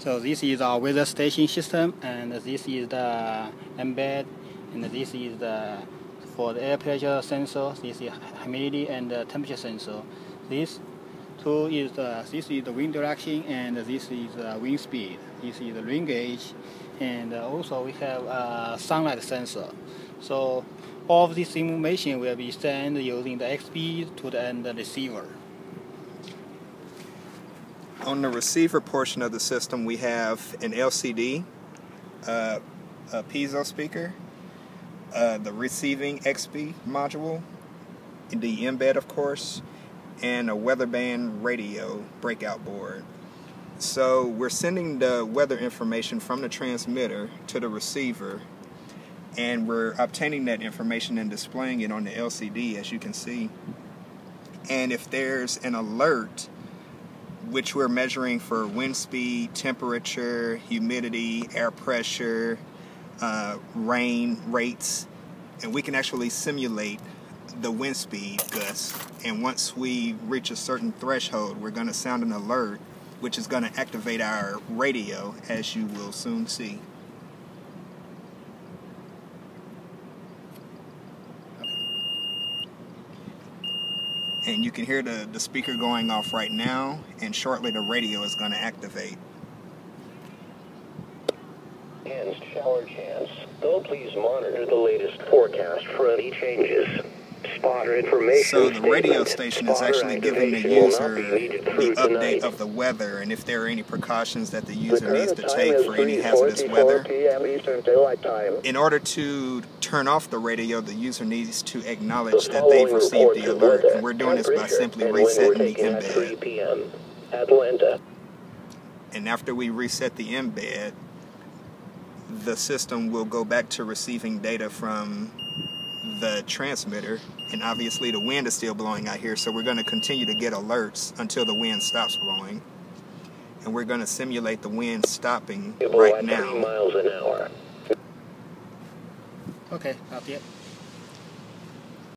So this is our weather station system, and this is the mbed, and this is the for the air pressure sensor. This is humidity and the temperature sensor. This two is the this is the wind direction, and this is the wind speed. This is the rain gauge, and also we have a sunlight sensor. So all of this information will be sent using the XBee to the end receiver. On the receiver portion of the system, we have an LCD, uh, a piezo speaker, uh, the receiving XBee module, the mbed, of course, and a weatherband radio breakout board. So we're sending the weather information from the transmitter to the receiver, and we're obtaining that information and displaying it on the LCD, as you can see. And if there's an alert, which we're measuring for wind speed, temperature, humidity, air pressure, uh, rain rates, and we can actually simulate the wind speed gusts. And once we reach a certain threshold, we're going to sound an alert, which is going to activate our radio, as you will soon see. And you can hear the, the speaker going off right now and shortly the radio is going to activate. Shower chance. Though please monitor the latest forecast for any changes. So the radio station is actually giving the user the update of the weather and if there are any precautions that the user needs to take for any hazardous weather. In order to turn off the radio, the user needs to acknowledge that they've received the alert, and we're doing this by simply resetting the mbed. Atlanta. And after we reset the mbed, the system will go back to receiving data from the transmitter and obviously the wind is still blowing out here so we're going to continue to get alerts until the wind stops blowing and we're going to simulate the wind stopping right now miles an hour. Okay, up yet.